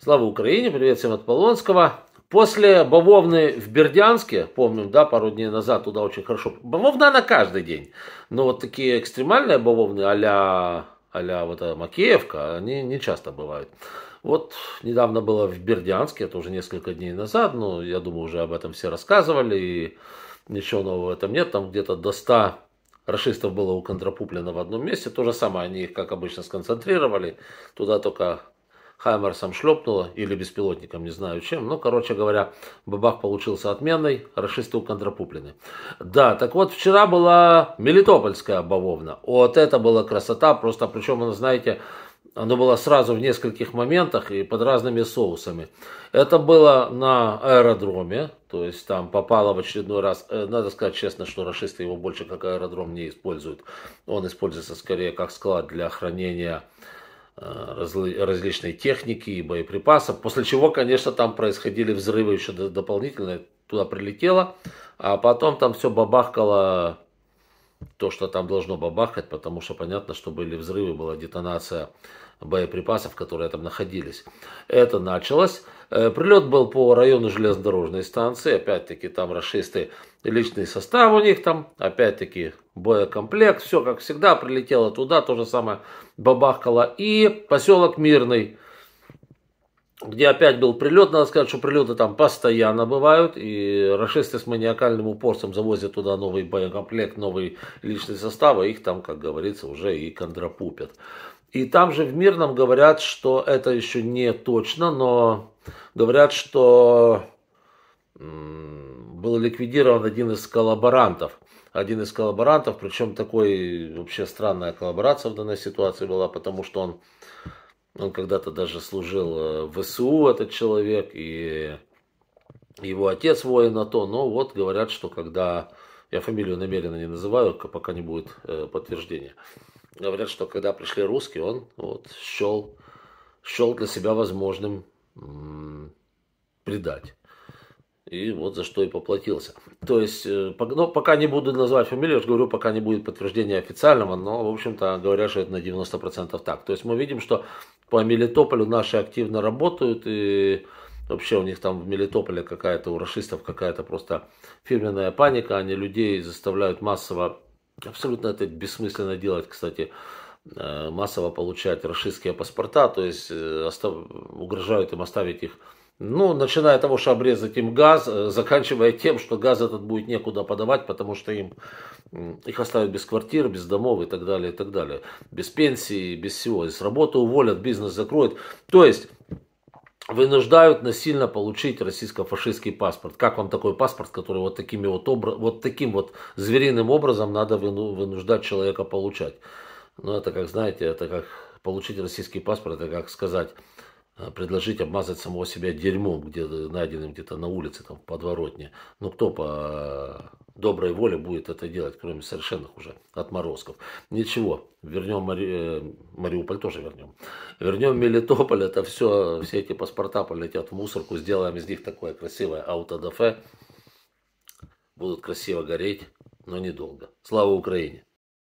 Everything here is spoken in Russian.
Слава Украине, привет всем от Полонского. После бавовны в Бердянске, помним, да, пару дней назад туда очень хорошо. Бавовна на каждый день. Но вот такие экстремальные бавовны а-ля, а вот Макеевка, они не часто бывают. Вот недавно было в Бердянске, это уже несколько дней назад, но я думаю, уже об этом все рассказывали, и ничего нового в этом нет. Там где-то до 100 расистов было у Контрапуплина в одном месте. То же самое, они их, как обычно, сконцентрировали. Туда только Хаймерсом шлепнуло или беспилотником, не знаю чем. Ну, короче говоря, бабах получился отменный, расисты у Контрапуплины. Да, так вот, вчера была Мелитопольская бавовна. Вот это была красота, просто причем, вы знаете, оно было сразу в нескольких моментах и под разными соусами. Это было на аэродроме, то есть там попало в очередной раз, э, надо сказать честно, что расисты его больше как аэродром не используют. Он используется скорее как склад для хранения различной техники и боеприпасов, после чего, конечно, там происходили взрывы еще дополнительно, туда прилетело, а потом там все бабахкало, то, что там должно бабахать, потому что понятно, что были взрывы, была детонация боеприпасов, которые там находились. Это началось. Э, прилет был по району железнодорожной станции, опять-таки там расисты, личный состав у них там, опять-таки боекомплект, все как всегда, прилетело туда, то же самое бабахкало. И поселок Мирный, где опять был прилет, надо сказать, что прилеты там постоянно бывают, и расисты с маниакальным упорством завозят туда новый боекомплект, новый личный состав, и их там, как говорится, уже и контрапупят. И там же в Мирном говорят, что это еще не точно, но говорят, что был ликвидирован один из коллаборантов. Один из коллаборантов, причем такой вообще странная коллаборация в данной ситуации была, потому что он, он когда-то даже служил э, в ВСУ, этот человек, и его отец воин АТО. Но вот говорят, что когда, я фамилию намеренно не называю, пока не будет э, подтверждения. Говорят, что когда пришли русские, он вот счел, счел для себя возможным предать. И вот за что и поплатился. То есть, э, ну, пока не буду называть фамилию, я же говорю, пока не будет подтверждения официального, но, в общем-то, говорят, что это на 90% так. То есть, мы видим, что по Мелитополю наши активно работают, и вообще у них там в Мелитополе какая-то, у расистов какая-то просто фирменная паника, они людей заставляют массово, абсолютно это бессмысленно делать, кстати, э, массово получать расистские паспорта, то есть э, угрожают им оставить их ну, начиная от того, что обрезать им газ, э, заканчивая тем, что газ этот будет некуда подавать, потому что им их оставят без квартир, без домов и так далее, и так далее. Без пенсии, без всего. С работы уволят, бизнес закроют. То есть, вынуждают насильно получить российско-фашистский паспорт. Как вам такой паспорт, который вот, такими вот, обра... вот таким вот звериным образом надо вынуждать человека получать? Ну, это как, знаете, это как получить российский паспорт, это как сказать, предложить обмазать самого себя дерьмом, где найденным где-то на улице, там, в подворотне. Но кто по доброй воле будет это делать, кроме совершенных уже отморозков? Ничего, вернем Мари... Э, Мариуполь тоже вернем. Вернем Мелитополь, это все, все эти паспорта полетят в мусорку, сделаем из них такое красивое аутодафе. Будут красиво гореть, но недолго. Слава Украине!